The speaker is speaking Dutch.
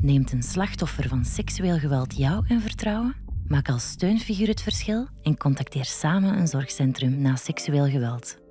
Neemt een slachtoffer van seksueel geweld jou in vertrouwen? Maak als steunfiguur het verschil en contacteer samen een zorgcentrum na seksueel geweld.